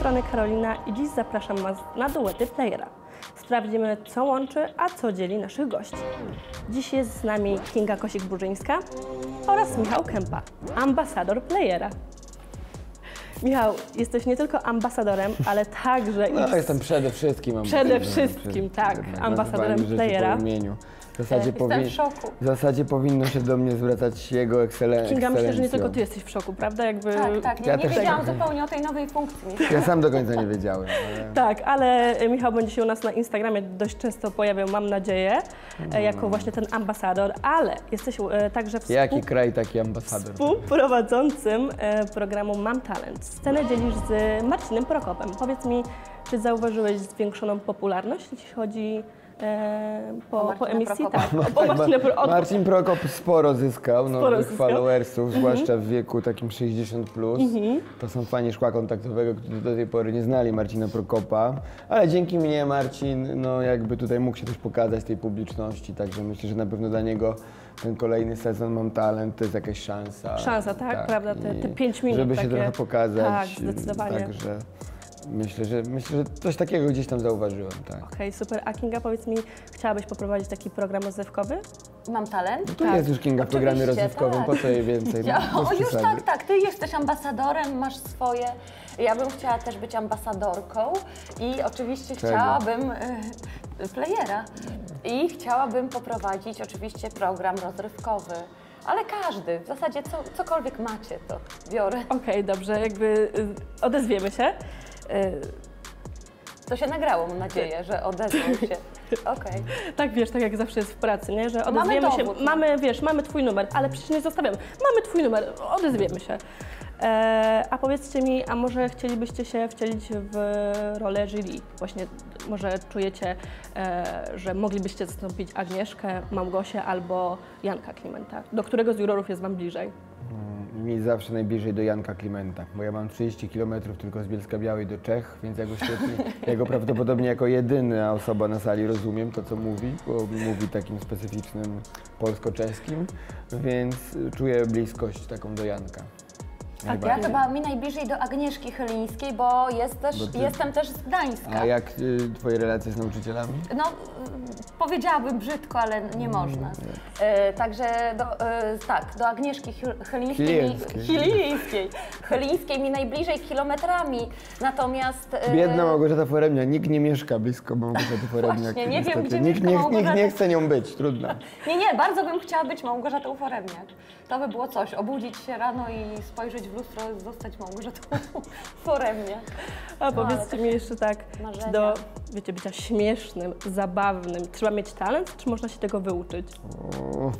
strony Karolina i dziś zapraszam Was na duety playera. Sprawdzimy, co łączy, a co dzieli naszych gości. Dziś jest z nami Kinga Kosik-Burzyńska oraz Michał Kępa, ambasador playera. Michał, jesteś nie tylko ambasadorem, ale także i No, jestem przede wszystkim Przede ambasadorem. wszystkim, tak, ambasadorem playera. Po imieniu. W zasadzie, powi- w szoku. w zasadzie powinno się do mnie zwracać jego ekscele- Kinga, myślę, że nie tylko Ty jesteś w szoku, prawda? Jakby... Tak, tak. Nie, Ja nie też wiedziałam tak. zupełnie o tej nowej funkcji. Ja sam do końca nie wiedziałem. Ale... Tak, ale Michał będzie się u nas na Instagramie dość często pojawiał, mam nadzieję, e, jako właśnie ten ambasador, ale jesteś e, także współ... Jaki kraj, taki ambasador. współprowadzącym e, programu Mam Talent. Scenę dzielisz z Marcinem Prokopem. Powiedz mi, czy zauważyłeś zwiększoną popularność, jeśli chodzi e, O po, Marcina po emisji? Tak, o Marcina Pro- od- Marcin Prokop sporo zyskał Sporo nowych zyskał. followersów, zwłaszcza w wieku takim 60+. Plus. To są fani szkła kontaktowego, którzy do tej pory nie znali Marcina Prokopa. Ale dzięki mnie Marcin no, jakby tutaj mógł się też pokazać tej publiczności, także myślę, że na pewno dla niego ten kolejny sezon Mam Talent to jest jakaś szansa. Szansa, tak, prawda, te- te pięć minut Żeby się takie- trochę pokazać. tak, zdecydowanie. Także myślę, że, myślę, że coś takiego gdzieś tam zauważyłem, tak. Okej, super. A Kinga, powiedz mi, chciałabyś poprowadzić taki program rozrywkowy? Mam talent? Tu Tak, jest już Kinga w programie oczywiście, rozrywkowym, tak. po co jej więcej? Ja, No, o, już przesady. tak, tak. Ty jesteś ambasadorem, masz swoje. Ja bym chciała też być ambasadorką i oczywiście Czego? chciałabym y, playera. I chciałabym poprowadzić oczywiście program rozrywkowy. Ale każdy, w zasadzie co, cokolwiek macie, to biorę. Okej, dobrze, jakby y, odezwiemy się. Y, To się nagrało, mam nadzieję, że odezwą się. Okej. Tak, wiesz, tak jak zawsze jest w pracy, nie? że Mamy odezwiemy się, dowód, no. mamy, wiesz, mamy twój numer, ale przecież nie zostawiamy. Mamy twój numer, odezwiemy się. E, a powiedzcie mi, a może chcielibyście się wcielić w rolę jury? Właśnie może czujecie, e, że moglibyście zastąpić Agnieszkę, Małgosię albo Janka Klimenta? Do którego z jurorów jest Wam bliżej? Mi zawsze najbliżej do Janka Klimenta, bo ja mam 30 km tylko z Bielska Białej do Czech, więc ja go świetnie, ja go prawdopodobnie jako jedyna osoba na sali rozumiem to, co mówi, bo mówi takim specyficznym polsko-czeskim, więc czuję bliskość taką do Janka. Ja Najbardziej. chyba mi najbliżej do Agnieszki Chylińskiej, bo, jest też, ty- jestem też z Gdańska. A jak y, twoje relacje z nauczycielami? No, y, powiedziałabym brzydko, ale nie można. E, także do, e, tak, do Agnieszki Chy- Chylińskiej. Chylińskiej. Mi, Chylińskiej. Mi najbliżej kilometrami. Natomiast. e, Biedna Małgorzata Foremnia, nikt nie mieszka blisko Małgorzaty Foremniak. Właśnie, nie wiem, gdzie nikt, mieszka nikt Małgorzata. nie chce nią być, trudno. Nie, nie, bardzo bym chciała być Małgorzatą Foremniak. To by było coś. Obudzić się rano i spojrzeć w lustro, zostać Małgorzatą Foremniak. A No, powiedzcie to mi jeszcze tak, marzenia. czy do, wiecie, bycia śmiesznym, zabawnym, trzeba mieć talent, czy można się tego wyuczyć?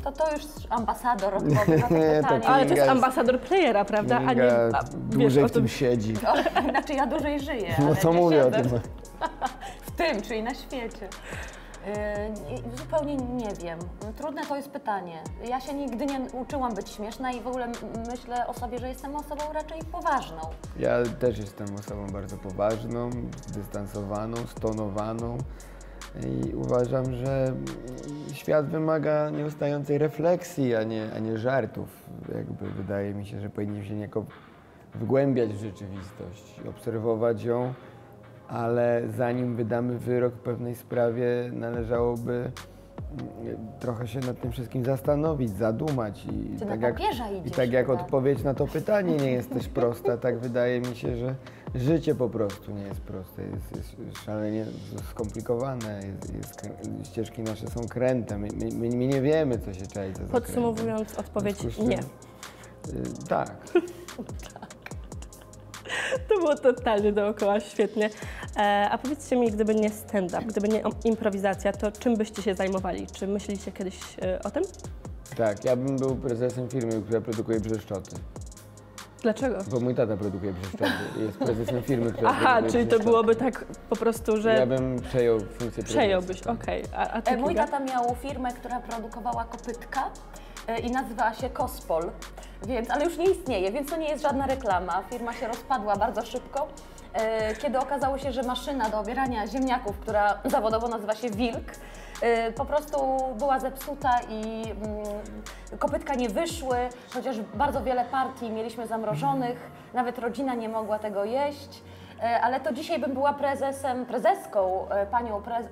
To to już ambasador odpowie na to Nie, to pytanie. Ale to jest ambasador playera, prawda? A nie, a, dłużej o w tym tym- siedzi. O, Znaczy ja dłużej żyję, No nie mówię o tym? W tym, czyli na świecie. Yy, nie- zupełnie nie wiem. Trudne to jest pytanie. Ja się nigdy nie uczyłam być śmieszna i w ogóle myślę o sobie, że jestem osobą raczej poważną. Ja też jestem osobą bardzo poważną, zdystansowaną, stonowaną i uważam, że świat wymaga nieustającej refleksji, a nie, a nie żartów. Jakby wydaje mi się, że powinniśmy się niejako wgłębiać w rzeczywistość, obserwować ją, ale zanim wydamy wyrok w pewnej sprawie, należałoby mm, trochę się nad tym wszystkim zastanowić, zadumać i Ty na tak jak, i tak jak odpowiedź na to pytanie nie jest też prosta, tak wydaje mi się, że życie po prostu nie jest proste, jest, jest szalenie skomplikowane, jest, jest, ścieżki nasze są krętem, my, my, my nie wiemy, co się czai za zakrętem. Podsumowując, odpowiedź nie. y, tak. To było totalnie dookoła, świetnie. E, a powiedzcie mi, gdyby nie stand-up, gdyby nie improwizacja, to czym byście się zajmowali? Czy myślicie kiedyś e, o tym? Tak, ja bym był prezesem firmy, która produkuje brzeszczoty. Dlaczego? Bo mój tata produkuje brzeszczoty i jest prezesem firmy, która Aha, produkuje czyli to byłoby tak po prostu, że Ja bym przejął funkcję prezesa. przejąłbyś, okej. A, a ty, E, Mój Kinga? tata miał firmę, która produkowała kopytka e, i nazywała się Kospol, więc, ale już nie istnieje, więc to nie jest żadna reklama. Firma się rozpadła bardzo szybko, e, kiedy okazało się, że maszyna do obierania ziemniaków, która zawodowo nazywa się Wilk, e, po prostu była zepsuta i mm, kopytka nie wyszły, chociaż bardzo wiele partii mieliśmy zamrożonych, nawet rodzina nie mogła tego jeść. E, Ale to dzisiaj bym była prezesem, prezeską, e, panią prez, e,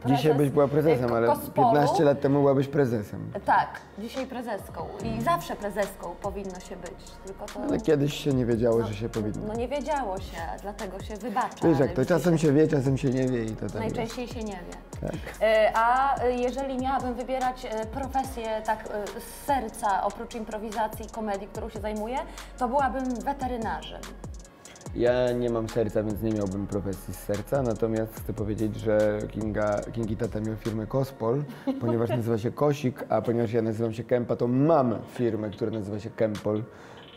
prezes Dzisiaj byś była prezesem, ale Kospolu. 15 lat temu byłabyś prezesem. Tak, dzisiaj prezeską i zawsze prezeską powinno się być, tylko to... Ale kiedyś się nie wiedziało, że się powinno. No nie wiedziało się, dlatego się wybacza. Wiesz jak to czasem się wie, czasem się nie wie i to tak jest. Najczęściej się nie wie. Tak. A jeżeli miałabym wybierać profesję tak z serca, oprócz improwizacji i komedii, którą się zajmuję, to byłabym weterynarzem. Ja nie mam serca, więc nie miałbym profesji z serca, natomiast chcę powiedzieć, że Kinga, Kingi tata miał firmę Kospol, ponieważ nazywa się Kosik, a ponieważ ja nazywam się Kępa, to mam firmę, która nazywa się Kempol,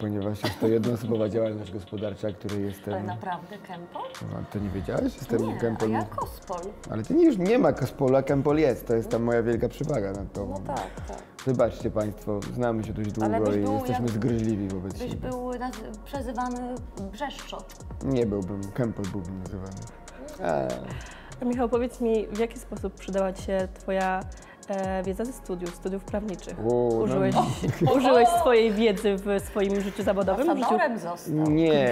ponieważ jest to jednoosobowa działalność gospodarcza, której Ale jestem... naprawdę Kempo? A to nie wiedziałeś? Jestem Nie, Kempol. ja Kospol. Ale ty już nie ma Kospolu, a Kempol jest. To jest tam moja wielka przewaga nad tobą. No tak, tak. Wybaczcie Państwo, znamy się dość Ale długo byś i jesteśmy jak- zgryźliwi wobec Byś siebie. był naz- przezywany Brzeszczot. Nie byłbym, Kempol byłbym nazywany. A Michał, powiedz mi, w jaki sposób przydała Ci się Twoja e, wiedza ze studiów, studiów prawniczych? u, no, Użyłeś, użyłeś swojej wiedzy w swoim życiu zawodowym? w życiu Ambasadorem został. Nie,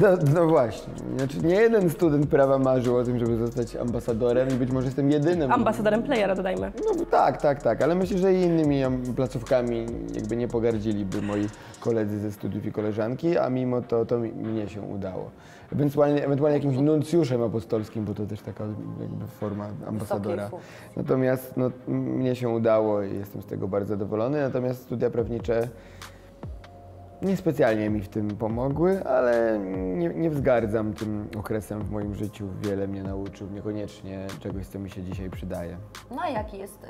no, no właśnie. Znaczy, nie jeden student prawa marzył o tym, żeby zostać ambasadorem i być może jestem jedynym. ambasadorem playera, dodajmy. No tak, tak, tak, ale myślę, że i innymi am, placówkami jakby nie pogardziliby moi koledzy ze studiów i koleżanki, a mimo to, to mi, mnie się udało. Ewentualnie, ewentualnie jakimś nuncjuszem apostolskim, bo to też taka jakby forma ambasadora. Natomiast no, mnie się udało i jestem z tego bardzo zadowolony, natomiast studia prawnicze niespecjalnie mi w tym pomogły, ale nie, nie wzgardzam tym okresem w moim życiu. Wiele mnie nauczył, niekoniecznie czegoś, co mi się dzisiaj przydaje. No a jaki jest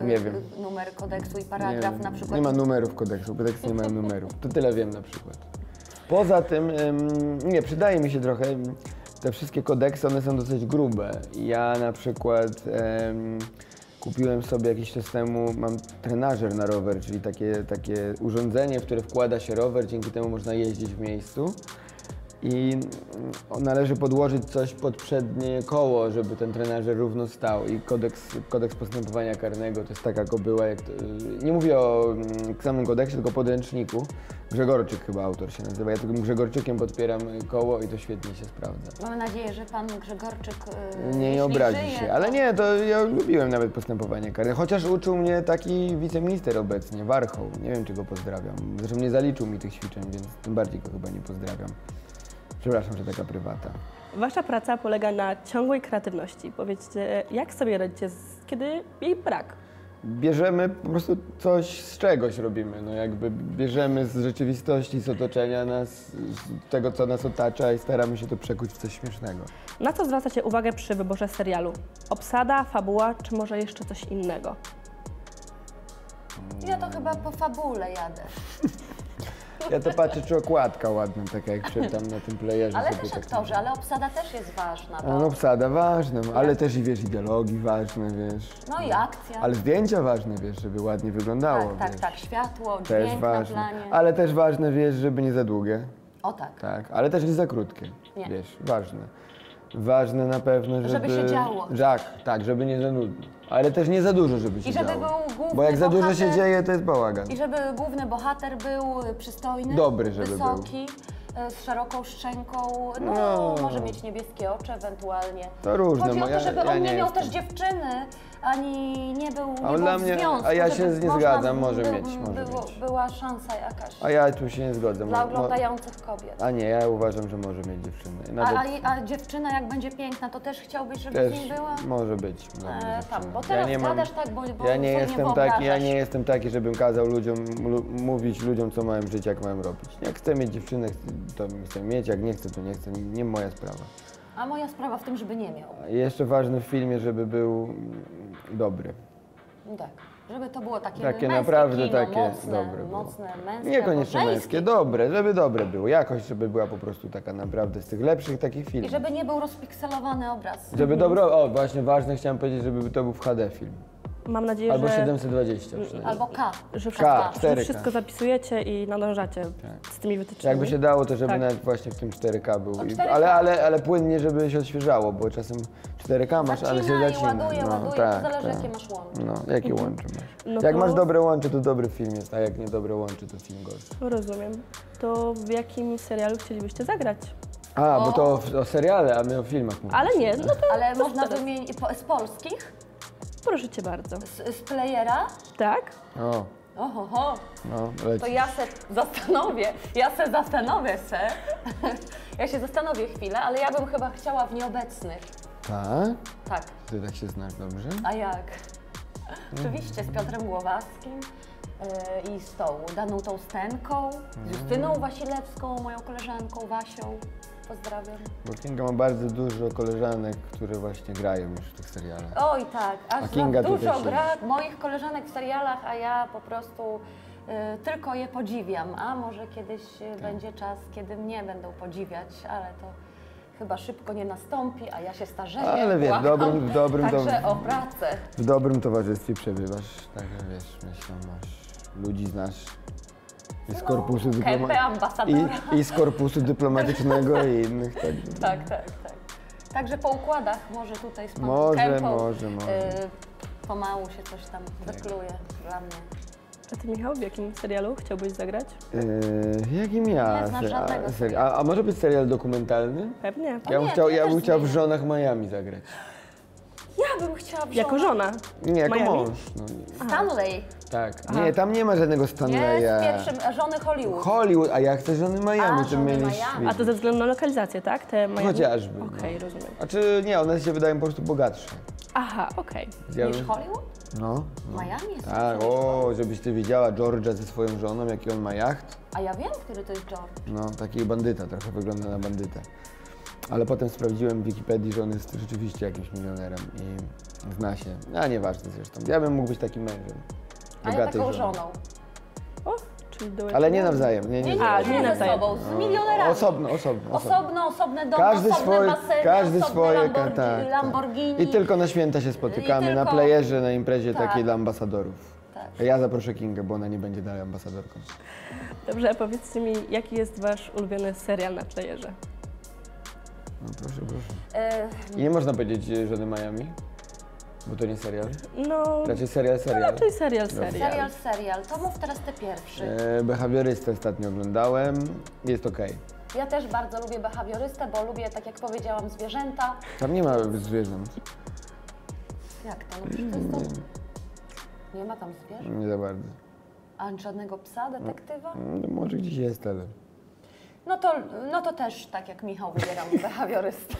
y, y, Nie wiem. numer kodeksu i paragraf nie, na przykład? Nie ma numerów kodeksu, kodeks nie ma numerów. To tyle wiem na przykład. Poza tym, ym, nie, przydaje mi się trochę, te wszystkie kodeksy, one są dosyć grube. Ja na przykład kupiłem sobie jakiś czas temu, mam trenażer na rower, czyli takie, takie urządzenie, w które wkłada się rower, dzięki temu można jeździć w miejscu. I należy podłożyć coś pod przednie koło, żeby ten trenażer równo stał. I kodeks, kodeks postępowania karnego to jest taka kobyła, jak to, nie mówię o mm, samym kodeksie, tylko podręczniku. Grzegorczyk chyba autor się nazywa. Ja tym Grzegorczykiem podpieram koło i to świetnie się sprawdza. Mamy nadzieję, że pan Grzegorczyk y, Nie, obrazi żyje, się. Ale nie, to ja lubiłem nawet postępowanie karne. Chociaż uczył mnie taki wiceminister obecnie, Warchoł. Nie wiem, czy go pozdrawiam. Zresztą nie zaliczył mi tych ćwiczeń, więc tym bardziej go chyba nie pozdrawiam. Przepraszam, że taka prywata. Wasza praca polega na ciągłej kreatywności. Powiedzcie, jak sobie radzicie, z, kiedy jej brak? Bierzemy po prostu coś z czegoś robimy. No jakby bierzemy z rzeczywistości, z otoczenia nas, z tego, co nas otacza i staramy się to przekuć w coś śmiesznego. Na co zwracacie uwagę przy wyborze serialu? Obsada, fabuła, czy może jeszcze coś innego? Ja to chyba po fabule jadę. Ja to patrzę, czy okładka ładna, taka jak przy tam na tym playerze. Ale też tak aktorzy, ale obsada też jest ważna. Bo... no obsada ważna, ale też i wiesz, i dialogi ważne, wiesz. No i akcja. Ale zdjęcia ważne, wiesz, żeby ładnie wyglądało. tak, tak, tak. Światło, Też dźwięk na ważne. planie. Ale też ważne, wiesz, żeby nie za długie. O tak. Tak, ale też nie za krótkie. Nie. Wiesz, ważne. Ważne na pewno, żeby... Żeby się działo. Tak, tak, żeby nie za nudno. Ale też nie za dużo, żeby się I żeby działo. był główny Bo jak za dużo się bohater- dzieje, to jest bałagan. I żeby główny bohater był przystojny, Dobry, żeby wysoki, y, z szeroką szczęką, no, No. może mieć niebieskie oczy ewentualnie. To różne, Chodzi o bo to, ja- żeby ja on nie, nie miał jestem. też dziewczyny, ani nie był, nie A dla w mnie- związku, a ja się z- nie zgadzam, może by- mieć, może było, mieć. Była szansa jakaś A ja tu się nie zgodzę. dla oglądających kobiet. A nie, ja uważam, że może mieć dziewczynę. A, Nawet a, a dziewczyna jak będzie piękna, to też chciałbyś, żeby też z nim była? może być. E, tam, bo teraz ja nie mam, tak, bo, bo ja nie jestem nie taki, ja nie jestem taki, żebym kazał ludziom lu, mówić ludziom, co mają żyć, jak mają robić. Jak chcę mieć dziewczynę, to chcę mieć, jak nie chcę, to nie chcę. Nie moja sprawa. A moja sprawa w tym, żeby nie miał. Jeszcze ważne w filmie, żeby był dobry. Tak. Żeby to było takie, Takie męskie naprawdę kino, takie mocne, dobre było. mocne, męskie, Niekoniecznie męskie, żeńskie. dobre, żeby dobre było. Jakość, żeby była po prostu taka naprawdę z tych lepszych takich I filmów. żeby nie był rozpikselowany obraz. Żeby dobro, o właśnie ważne chciałem powiedzieć, żeby to był w HD film. Mam nadzieję, Albo że, 720 przynajmniej. Albo K. że, K, wszystko, że 4K. wszystko zapisujecie i nadążacie Tak. z tymi wytycznymi. Jakby się dało, to żeby Tak. nawet właśnie w tym 4K był. O, I- 4K. Ale, ale, ale płynnie, żeby się odświeżało, bo czasem 4K masz, ale się Zacina i zacina. ładuje, ładuje, to zależy, jakie masz łącze. No, jakie łącze masz. No jak to- masz dobre łącze, to dobry film jest, a jak nie dobre łącze, to film gorszy. Rozumiem. To w jakim serialu chcielibyście zagrać? A, bo to o, o seriale, a my o filmach mówimy. Ale nie, no to Ale to można wymienić po, z polskich? Proszę cię bardzo. Z, z playera? Tak? O, Ohoho, no, to leci. ja se zastanowię, ja se zastanowię se. Ja się zastanowię chwilę, ale ja bym chyba chciała w nieobecnych. Tak? Tak, Ty tak się znasz dobrze? a jak? Oczywiście z Piotrem Głowackim i z tą Danutą Stenką, z Justyną Wasilewską, moją koleżanką Wasią. Pozdrawiam. Bo Kinga ma bardzo dużo koleżanek, które właśnie grają już w tych serialach. Oj tak, aż A Kinga dużo siedzi. gra moich koleżanek w serialach, a ja po prostu y, tylko je podziwiam. A może kiedyś y, będzie czas, kiedy mnie będą podziwiać, ale to chyba szybko nie nastąpi, a ja się starzeję. Ale wiesz, w dobrym, w dobrym, Także o pracę. w dobrym towarzystwie przebywasz. Tak, wiesz, myślę, masz ludzi znasz i z korpusu Kępę dyplomatycznego. ambasadora. I, I z korpusu dyplomatycznego i innych. Tak. Tak, tak, tak. Także po układach może tutaj z panem Może, Kępą, może, może. y, pomału się coś tam wykluje dla mnie. A ty Michał, w jakim serialu chciałbyś zagrać? Yy, jakim ja? Nie se- żadnego a, serialu. a, a może być serial dokumentalny? Pewnie. Ja bym nie, chciał, to ja ja też bym chciał w żonach Miami zagrać. Ja bym chciała w Jako żona. Nie, jako Miami? mąż. No, Stanley. tak. Aha. Nie, tam nie ma żadnego Jest Stanleya. pierwszym, żony Hollywood. Hollywood, a ja chcę żony Miami, A, żony Miami. A to ze względu na lokalizację, tak? Te Miami? Chociażby. Okej, rozumiem. Znaczy nie, one się wydają po prostu bogatsze. Aha, okej. Niż bym- Hollywood? No. no. Miami jest Tak, o, żebyś ty widziała George'a ze swoją żoną, jaki on ma jacht. A ja wiem, który to jest George. No, taki bandyta, trochę wygląda na bandytę. Ale potem sprawdziłem w Wikipedii, że on jest rzeczywiście jakimś milionerem i zna się. A nieważne zresztą. Ja bym mógł być takim mężem. A ja Bogatej taką żony. żoną. O, czyli duet. Ale nie nawzajem, nie, nie. A, nie, ze nawzajem. sobą, z milionerami. Osobno, osobno. osobno. Osobno, osobne domy, Każdy osobne swoje, baseny, każdy osobne swoje, Lamborghini, tak, tak. Lamborghini. I tylko na święta się spotykamy, I na tylko- playerze, na imprezie Tak. takiej dla ambasadorów. Tak. Ja zaproszę Kingę, bo ona nie będzie dalej ambasadorką. Dobrze, a powiedzcie mi, jaki jest wasz ulubiony serial na playerze? No proszę, proszę. E, I nie można powiedzieć e, żony Miami, bo to nie serial. No, Raczej serial, serial. raczej serial, serial. serial, serial. To mów teraz ty pierwszy. E, behawiorystę ostatnio oglądałem, jest okej. Ja też bardzo lubię behawiorystę, bo lubię, tak jak powiedziałam, zwierzęta. Tam nie ma zwierząt, Jak to? No przecież to jest to... Nie ma tam zwierząt? nie za bardzo. A żadnego psa, detektywa? No, może gdzieś jest, ale... No to, no to też, tak jak Michał, wybieram behawiorystę.